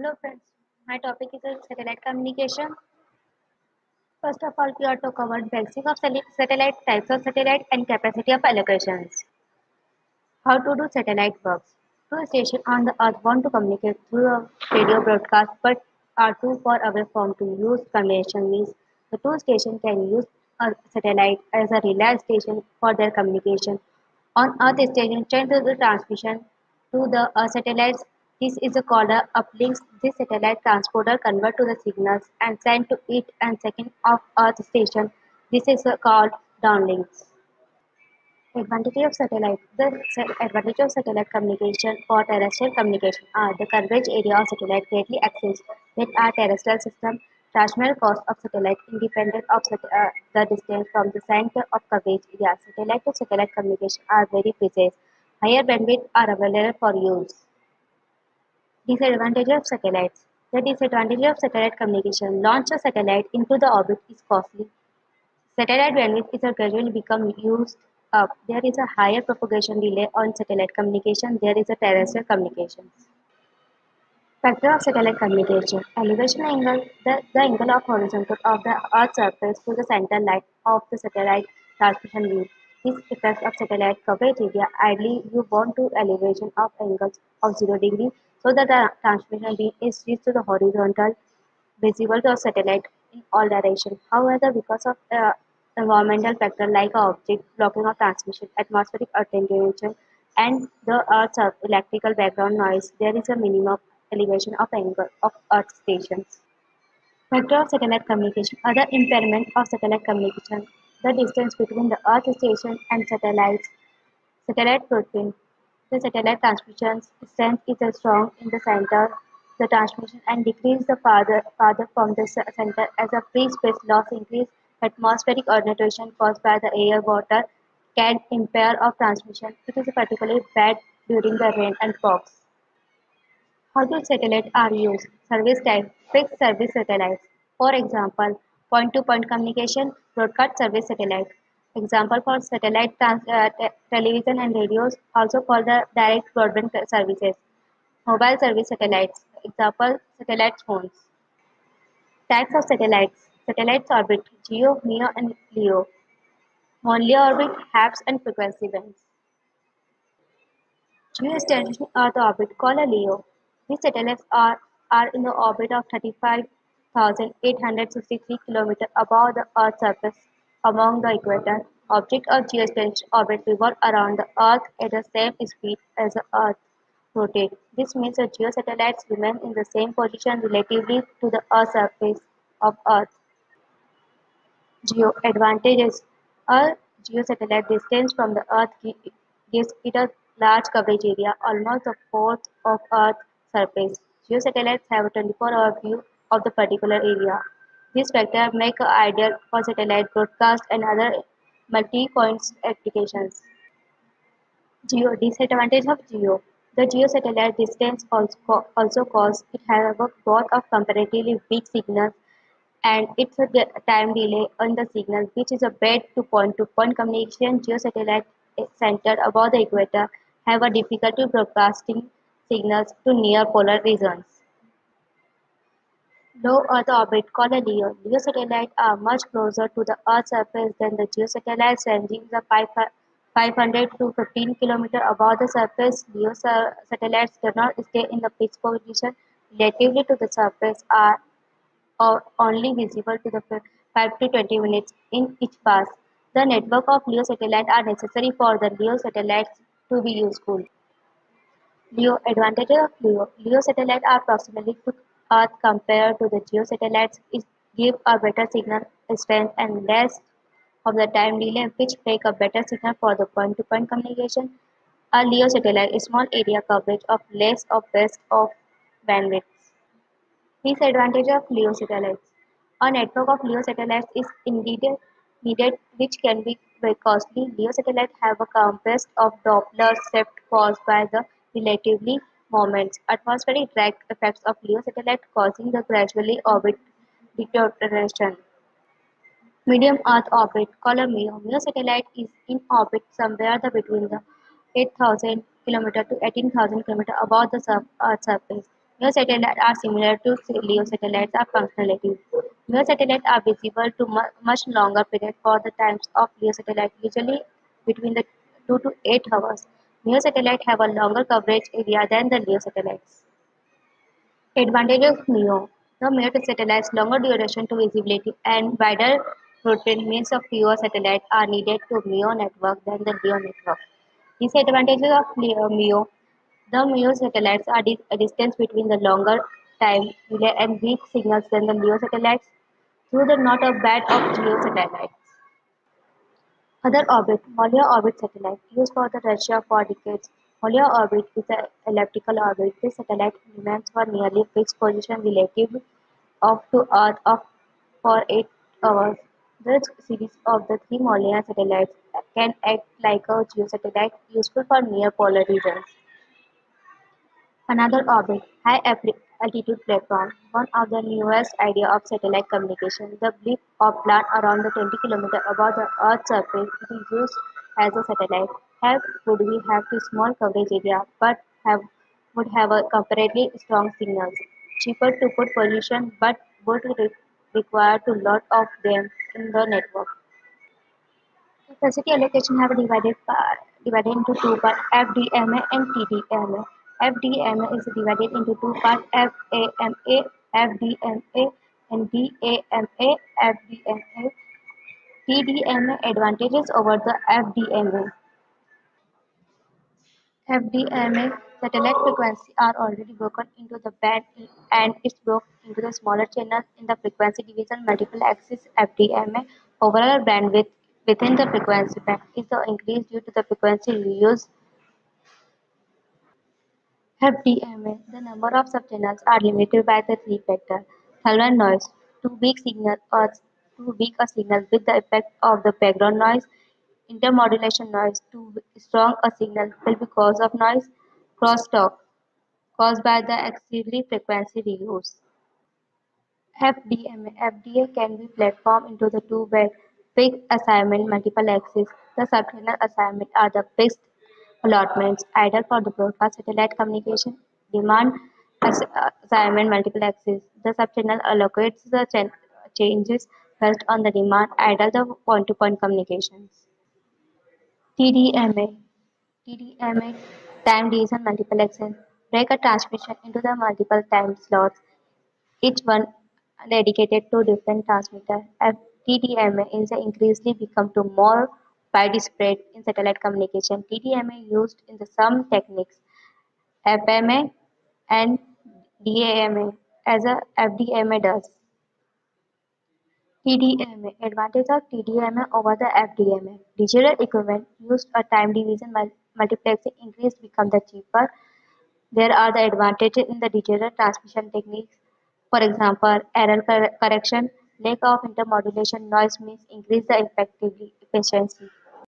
Hello friends, my topic is satellite communication. First of all, we are to cover basic of satellite, types of satellite and capacity of allocations. How to do satellite works. Two stations on the earth want to communicate through a radio broadcast but are too far away from to use communication means the two stations can use a satellite as a relay station for their communication. On earth station send the transmission to the uh, satellites. This is a uplinks. the satellite transponder convert to the signals and send to it and second of earth station. This is called downlinks. Advantage of satellite. The advantage of satellite communication for terrestrial communication are the coverage area of satellite greatly exceeds that our terrestrial system. Transmission cost of satellite independent of uh, the distance from the center of coverage area. Satellite to satellite communication are very precise. Higher bandwidth are available for use. Disadvantage of satellites. The disadvantage of satellite communication. Launch a satellite into the orbit is costly. Satellite bandwidth is gradually become used up. There is a higher propagation delay on satellite communication. There is a terrestrial communications. Factor of satellite communication. Elevation angle. The, the angle of horizontal of the Earth's surface to the center line of the satellite transmission beam. This effect of satellite coverage area. Ideally, you want to elevation of angles of 0 degree so that the transmission beam is reached to the horizontal visible to a satellite in all directions. However, because of uh, environmental factor like object blocking of transmission, atmospheric attenuation, and the Earth's electrical background noise, there is a minimum elevation of angle of Earth stations. Factor of satellite communication. Other impairment of satellite communication. The distance between the Earth station and satellites. Satellite protein. The satellite transmission strength is strong in the center the transmission and decrease the farther, farther from the center as a free space loss increase atmospheric attenuation caused by the air water can impair of transmission. It is particularly bad during the rain and fogs. How do satellites are used? Service type fixed service satellites. For example, point-to-point communication broadcast service satellite. Example for satellite uh, te- television and radios, also called the direct broadband services. Mobile service satellites. Example satellite phones. Types of satellites. Satellites orbit GEO, MEO, and LEO. Molniya orbit, HAPS, and frequency bands. Geostationary Earth orbit, called a LEO. These satellites are, are in the orbit of 35,863 km above the Earth's surface among the equator. Objects of geostationary orbit revolve around the Earth at the same speed as the Earth rotates. This means the geosatellites remain in the same position relatively to the Earth's surface of Earth. Geo advantages A geosatellite distance from the Earth gives it a large coverage area, almost a fourth of Earth's surface. Geosatellites have a 24-hour view of the particular area. This factor make it ideal for satellite broadcast and other multi-point applications. Geo disadvantage of Geo. The geosatellite distance also, causes it has a both of comparatively weak signals and it's a time delay on the signal, which is a bad to point-to-point communication. Geosatellite centered above the equator have a difficulty broadcasting signals to near polar regions. Low Earth orbit, LEO. LEO satellites are much closer to the Earth's surface than the geosatellites, ranging the 500 to 15 km above the surface. LEO sa- satellites do not stay in the fixed position relatively to the surface, are or only visible to the 5 to 20 minutes in each pass. The network of LEO satellites are necessary for the LEO satellites to be useful. LEO advantages of LEO. LEO satellites are approximately Earth compared to the GEO satellites. It give a better signal strength and less of the time delay, which make a better signal for the point-to-point communication. A LEO satellite is small area coverage of less of best of bandwidth. Disadvantage of LEO satellites. A network of LEO satellites is indeed needed which can be very costly. LEO satellites have a compass of Doppler shift caused by the relatively moments. Atmospheric drag effects of LEO satellite causing the gradually orbit deterioration. Medium Earth orbit, a MEO. Satellite is in orbit somewhere the between the 8,000 km to 18,000 km above the Earth's surface. MEO satellites are similar to LEO satellites of functionality. MEO satellites are visible to mu much longer period for the times of LEO satellite, usually between the 2 to 8 hours. MEO satellites have a longer coverage area than the LEO satellites. Advantages of MEO: The MEO satellites longer duration to visibility and wider footprint means of fewer satellites are needed to MEO network than the LEO network. Disadvantages of MEO: The MEO satellites are a distance between the longer time delay and weak signals than the LEO satellites, through the not a bad of GEO satellites. Other orbit: Molniya orbit satellite, used for the Russia for decades. Molniya orbit is an elliptical orbit. This satellite remains for nearly fixed position relative of to Earth of for eight hours. The series of the three Molniya satellites can act like a geosatellite, useful for near polar regions. Another orbit, high altitude platform, one of the newest ideas of satellite communication. The blip of land around the 20 km above the Earth's surface it is used as a satellite. Have would we have the small coverage area, but have would have a comparatively strong signals. Cheaper to put position, but would re- require to lot of them in the network. Capacity allocation have divided divided into two parts, FDMA and TDMA. FDMA is divided into two parts, FAMA, FDMA and DAMA, FDMA. TDMA advantages over the FDMA. FDMA satellite frequency are already broken into the band and it's broken into the smaller channels in the frequency division multiple access FDMA. Overall bandwidth within the frequency band is increased due to the frequency reuse FDMA. The number of subchannels are limited by the three factors: thermal noise, too weak signal or too weak a signal with the effect of the background noise; intermodulation noise, too strong a signal will be cause of noise; crosstalk, caused by the excessive frequency reuse. FDMA FDA can be platformed into the two-way fixed assignment multiple access. The subchannel assignment are the fixed allotments, either for the broadcast satellite communication, demand uh, assignment multiple access. The subchannel allocates the ch changes based on the demand, either the point-to-point -point communications. TDMA TDMA time division multiplexing break a transmission into the multiple time slots, each one dedicated to different transmitter. TDMA is increasingly become to more widespread in satellite communication. TDMA used in the some techniques, FAMA and DAMA as a FDMA does. TDMA Advantage of TDMA over the FDMA Digital equipment used a time division multiplexing increase become the cheaper. There are the advantages in the digital transmission techniques. For example, error correction, lack of intermodulation noise means increase the effectively efficiency.